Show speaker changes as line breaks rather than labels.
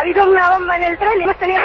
ha habido una bomba en el tren y hemos tenido